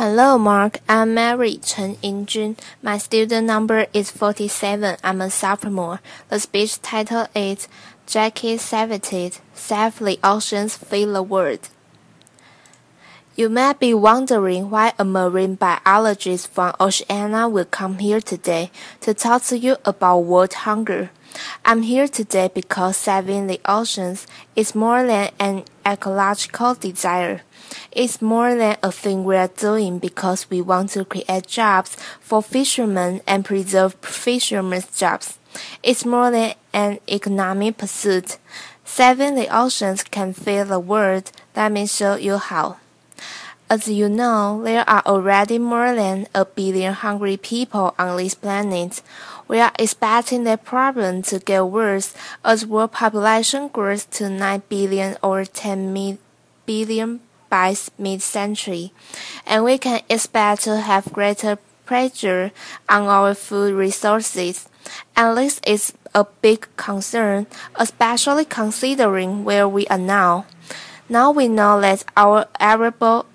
Hello, Mark. I'm Mary Chen Yingjun. My student number is 47. I'm a sophomore. The speech title is Jackie Savitz, Safely Oceans Fill the World. You may be wondering why a marine biologist from Oceana will come here today to talk to you about world hunger. I'm here today because saving the oceans is more than an ecological desire. It's more than a thing we're doing because we want to create jobs for fishermen and preserve fishermen's jobs. It's more than an economic pursuit. Saving the oceans can fill the world. Let me show you how. As you know, there are already more than a billion hungry people on this planet. We are expecting the problem to get worse as world population grows to 9 billion or 10 billion by mid-century, and we can expect to have greater pressure on our food resources. And this is a big concern, especially considering where we are now. Now we know that our arable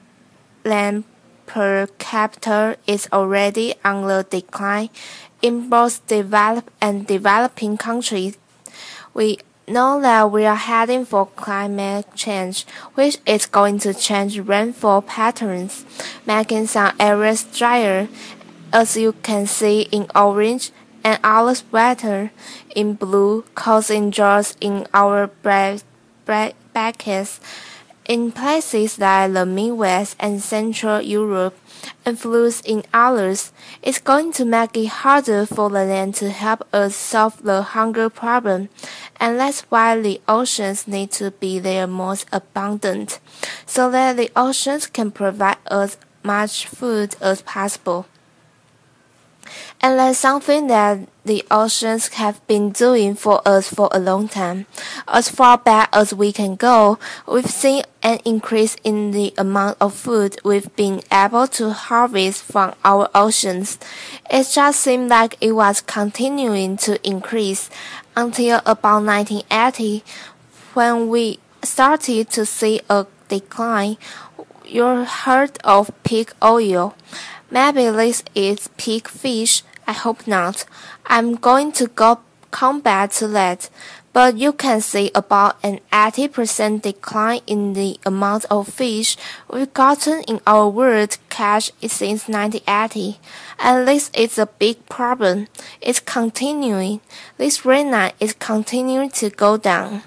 land per capita is already on the decline in both developed and developing countries. We know that we are heading for climate change, which is going to change rainfall patterns, making some areas drier, as you can see in orange, and others wetter in blue, causing droughts in our brackets. In places like the Midwest and Central Europe, and floods in others, it's going to make it harder for the land to help us solve the hunger problem, and that's why the oceans need to be their most abundant, so that the oceans can provide us much food as possible. And that's something that the oceans have been doing for us for a long time. As far back as we can go, we've seen an increase in the amount of food we've been able to harvest from our oceans. It just seemed like it was continuing to increase until about 1980 when we started to see a decline. You heard of peak oil. Maybe this is peak fish. I hope not. I'm going to go come back to that. But you can see about an 80% decline in the amount of fish we've gotten in our world catch since 1980. And this is a big problem. It's continuing. This rate is continuing to go down.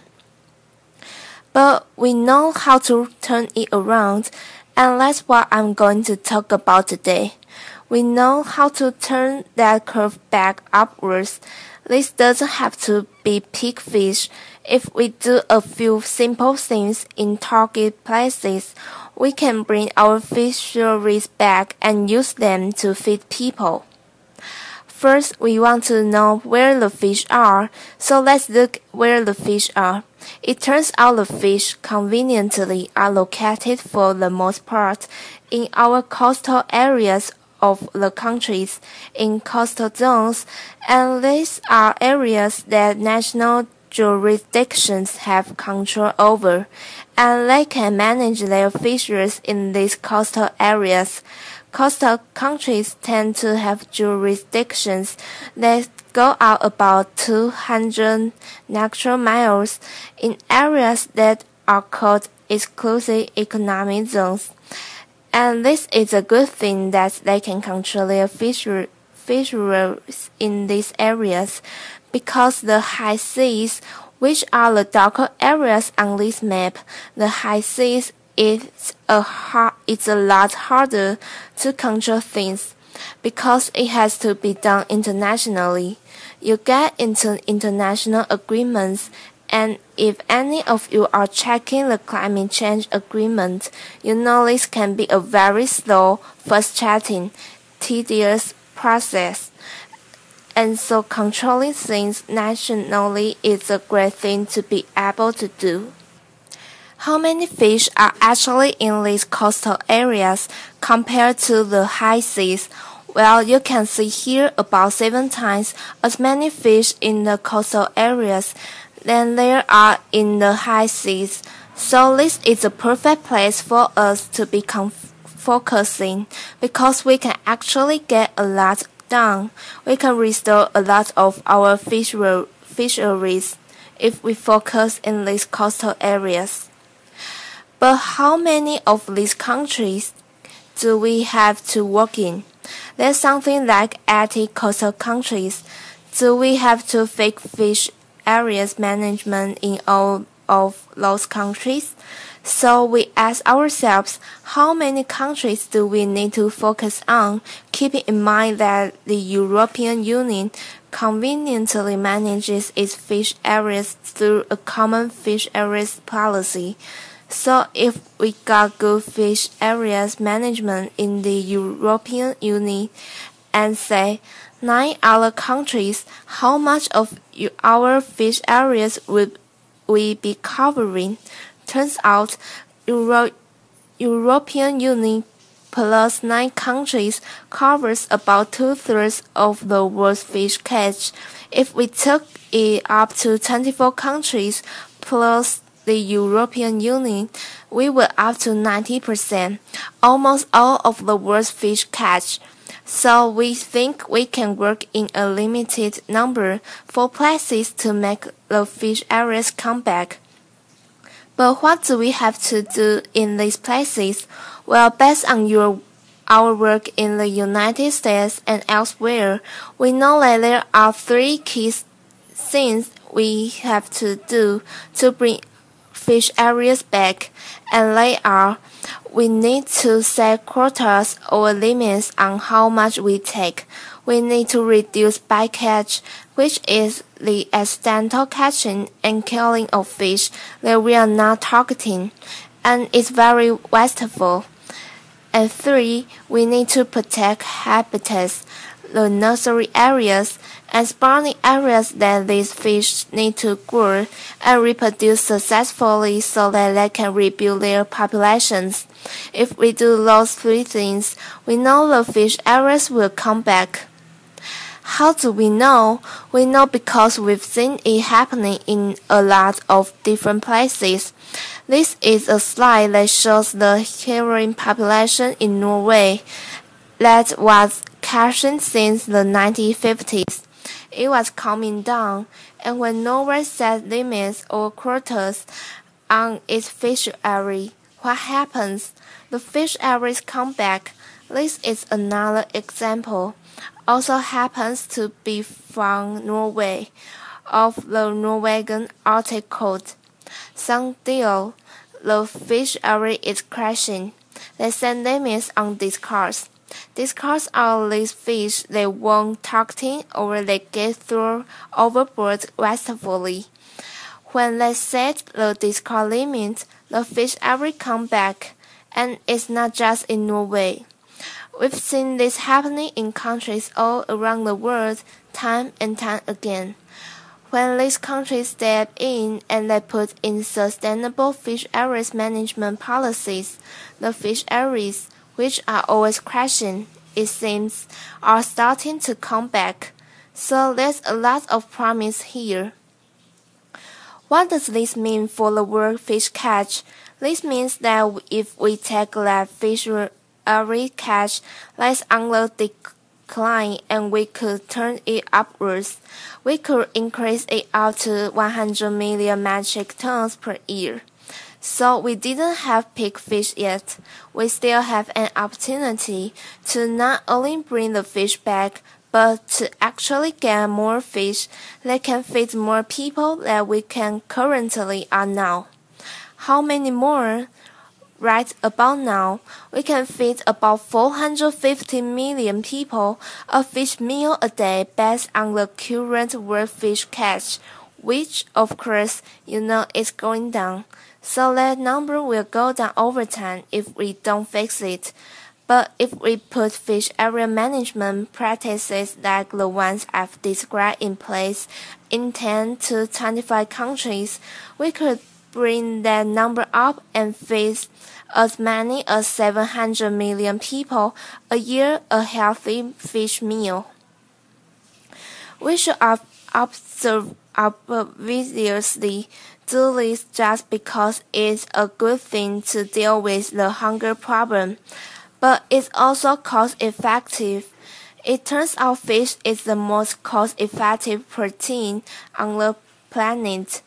But we know how to turn it around and that's what I'm going to talk about today. We know how to turn that curve back upwards. This doesn't have to be peak fish. If we do a few simple things in target places, we can bring our fisheries back and use them to feed people. First, we want to know where the fish are, so let's look where the fish are. It turns out the fish conveniently are located for the most part in our coastal areas of the countries in coastal zones, and these are areas that national jurisdictions have control over, and they can manage their fisheries in these coastal areas. Coastal countries tend to have jurisdictions that go out about 200 nautical miles in areas that are called exclusive economic zones. And this is a good thing that they can control their fisheries in these areas because the high seas, which are the darker areas on this map, the high seas is a hard, it's a lot harder to control things because it has to be done internationally. You get into international agreements and if any of you are checking the climate change agreement, you know this can be a very slow, frustrating, tedious process. And so controlling things nationally is a great thing to be able to do. How many fish are actually in these coastal areas compared to the high seas? Well, you can see here about seven times as many fish in the coastal areas than there are in the high seas. So this is a perfect place for us to be focusing because we can actually get a lot done. We can restore a lot of our fisheries if we focus in these coastal areas. But how many of these countries do we have to work in? There's something like 80 coastal countries. Do we have to fake fish areas management in all of those countries? So we ask ourselves, how many countries do we need to focus on, keeping in mind that the European Union conveniently manages its fish areas through a common fisheries policy. So if we got good fish areas management in the European Union and say nine other countries, how much of our fisheries would we be covering? Turns out Euro European Union plus nine countries covers about two-thirds of the world's fish catch. If we took it up to 24 countries plus the European Union, we were up to 90%, almost all of the world's fish catch. So we think we can work in a limited number for places to make the fisheries come back. But what do we have to do in these places? Well, based on your our work in the United States and elsewhere, we know that there are three key things we have to do to bring fisheries back, and are we need to set quotas or limits on how much we take. We need to reduce bycatch, which is the accidental catching and killing of fish that we are not targeting, and it's very wasteful. And three, we need to protect habitats, the nursery areas, and spawning areas that these fish need to grow and reproduce successfully so that they can rebuild their populations. If we do those three things, we know the fisheries will come back. How do we know? We know because we've seen it happening in a lot of different places. This is a slide that shows the herring population in Norway that was crashing since the 1950s. It was coming down, and when Norway set limits or quotas on its fishery, what happens? The fisheries come back. This is another example. Also happens to be from Norway, of the Norwegian Arctic coast. Some deal, the fishery is crashing. They set limits on discards. Discards are these fish they won't targeting or they get thrown overboard wastefully. When they set the discard limit, the fisheries come back, and it's not just in Norway. We've seen this happening in countries all around the world time and time again. When these countries step in and they put in sustainable fisheries management policies, the fisheries which are always crashing, it seems, are starting to come back. So there's a lot of promise here. What does this mean for the world fish catch? This means that if we take that fish every catch that's on the decline and we could turn it upwards, we could increase it up to 100 million metric tons per year. So we didn't have peak fish yet. We still have an opportunity to not only bring the fish back, but to actually get more fish that can feed more people that we can currently are now. How many more? Right about now, we can feed about 450 million people a fish meal a day based on the current world fish catch, which of course you know is going down so that number will go down over time if we don't fix it. But if we put fishery management practices like the ones I've described in place in 10 to 25 countries, we could bring that number up and feed as many as 700 million people a year a healthy fish meal. We should observe obviously do this just because it's a good thing to deal with the hunger problem. but it's also cost effective. It turns out fish is the most cost effective protein on the planet.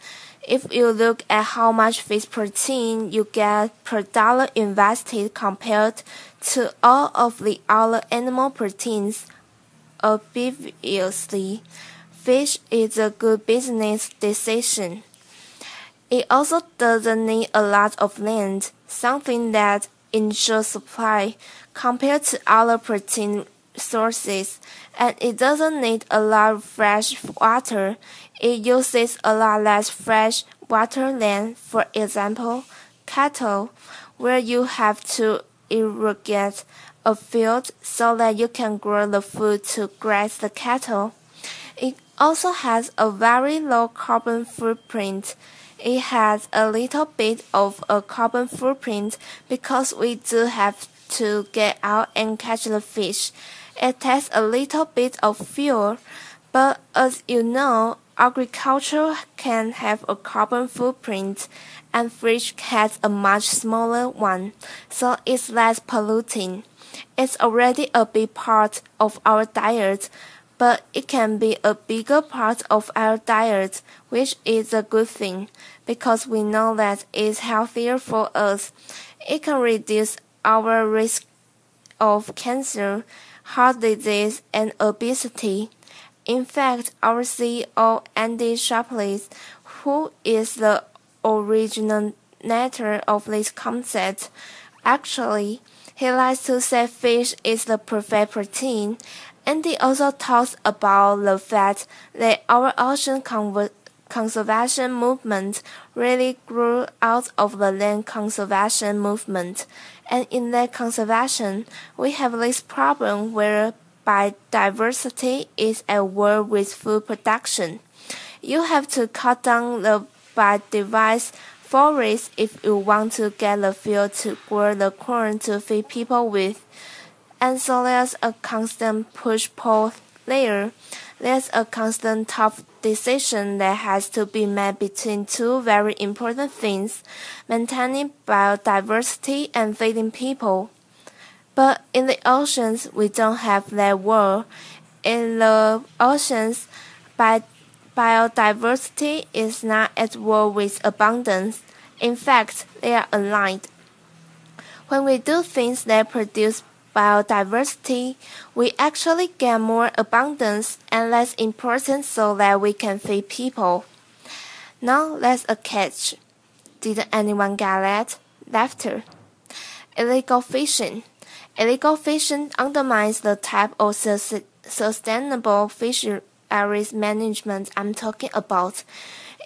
If you look at how much fish protein you get per dollar invested compared to all of the other animal proteins, obviously, fish is a good business decision. It also doesn't need a lot of land, something that ensures supply compared to other protein sources, and it doesn't need a lot of fresh water. It uses a lot less fresh water than, for example, cattle, where you have to irrigate a field so that you can grow the food to graze the cattle. It also has a very low carbon footprint. It has a little bit of a carbon footprint because we do have to get out and catch the fish. It takes a little bit of fuel, but as you know, agriculture can have a carbon footprint and fish has a much smaller one, so it's less polluting. It's already a big part of our diet, but it can be a bigger part of our diet, which is a good thing because we know that it's healthier for us. It can reduce our risk of cancer heart disease, and obesity. In fact, our CEO Andy Sharpless, who is the originator of this concept, actually, he likes to say fish is the perfect protein. Andy also talks about the fact that our ocean conservation movement really grew out of the land conservation movement. And in that conservation, we have this problem where biodiversity is at war with food production. You have to cut down the biodiverse forest if you want to get the field to grow the corn to feed people with. And so there's a constant push-pull there. There's a constant tough decision that has to be made between two very important things maintaining biodiversity and feeding people. But in the oceans, we don't have that war. In the oceans, bi- biodiversity is not at war with abundance. In fact, they are aligned. When we do things that produce biodiversity, we actually get more abundance and less important so that we can feed people. Now that's a catch. Did anyone get that? Laughter. Illegal fishing. Illegal fishing undermines the type of sustainable fisheries management I'm talking about.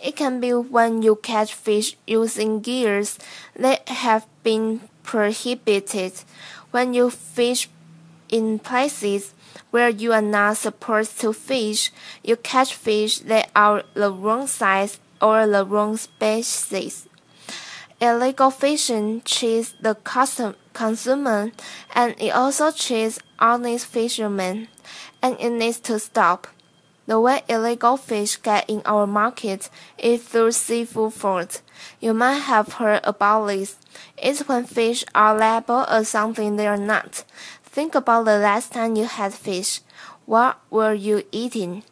It can be when you catch fish using gears that have been prohibited when you fish in places where you are not supposed to fish, you catch fish that are the wrong size or the wrong species. Illegal fishing cheats the custom consumer and it also cheats honest fishermen, and it needs to stop. The way illegal fish get in our market is through seafood fraud. You might have heard about this. It's when fish are labeled as something they are not. Think about the last time you had fish. What were you eating?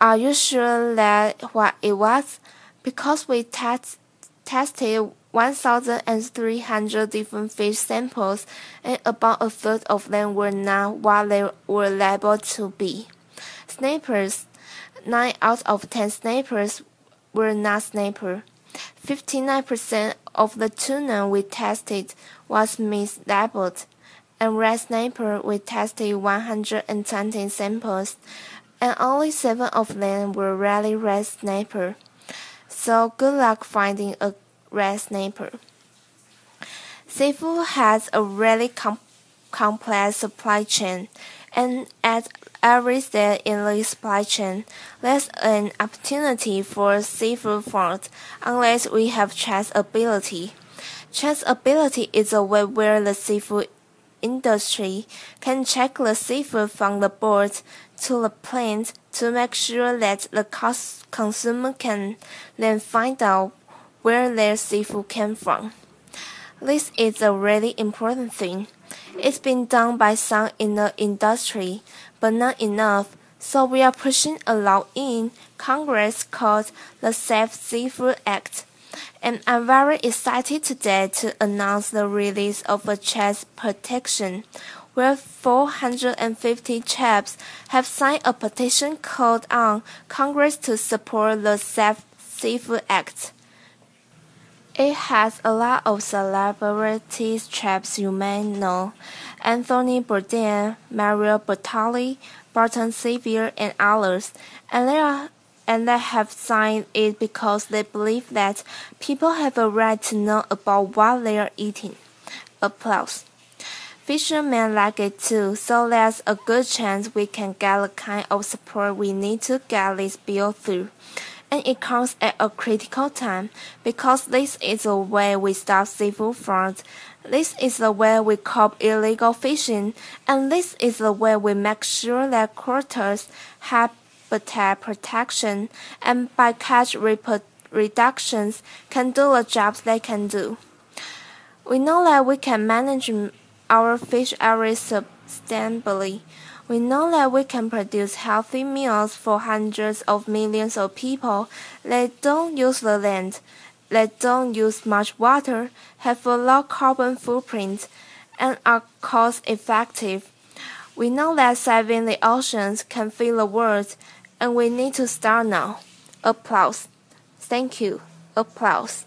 Are you sure that what it was? Because we test, tested 1,300 different fish samples, and about a third of them were not what they were labeled to be. Snipers. 9 out of 10 snipers were not snapper. 59% of the tuna we tested was mislabeled, and red snapper we tested 120 samples, and only 7 of them were really red snapper. So good luck finding a red snapper. Seafood has a really com complex supply chain, and at every step in the supply chain, there's an opportunity for seafood fraud unless we have traceability. Traceability is a way where the seafood industry can check the seafood from the board to the plant to make sure that the consumer can then find out where their seafood came from. This is a really important thing. It's been done by some in the industry, but not enough. So we are pushing a law in Congress called the Safe Seafood Act. And I'm very excited today to announce the release of a chest protection, where 450 chaps have signed a petition called on Congress to support the Safe Seafood Act. It has a lot of celebrity chaps you may know. Anthony Bourdain, Mario Batali, Barton Seaver, and others, and they are and they have signed it because they believe that people have a right to know about what they are eating. Applause. Fishermen like it too, so there's a good chance we can get the kind of support we need to get this bill through. And it comes at a critical time because this is the way we stop seafood fraud. This is the way we curb illegal fishing, and this is the way we make sure that have habitat protection and bycatch reductions can do the jobs they can do. We know that we can manage our fisheries sustainably. We know that we can produce healthy meals for hundreds of millions of people that don't use the land, that don't use much water, have a low carbon footprint, and are cost effective. We know that saving the oceans can feed the world and we need to start now. Applause. Thank you. Applause.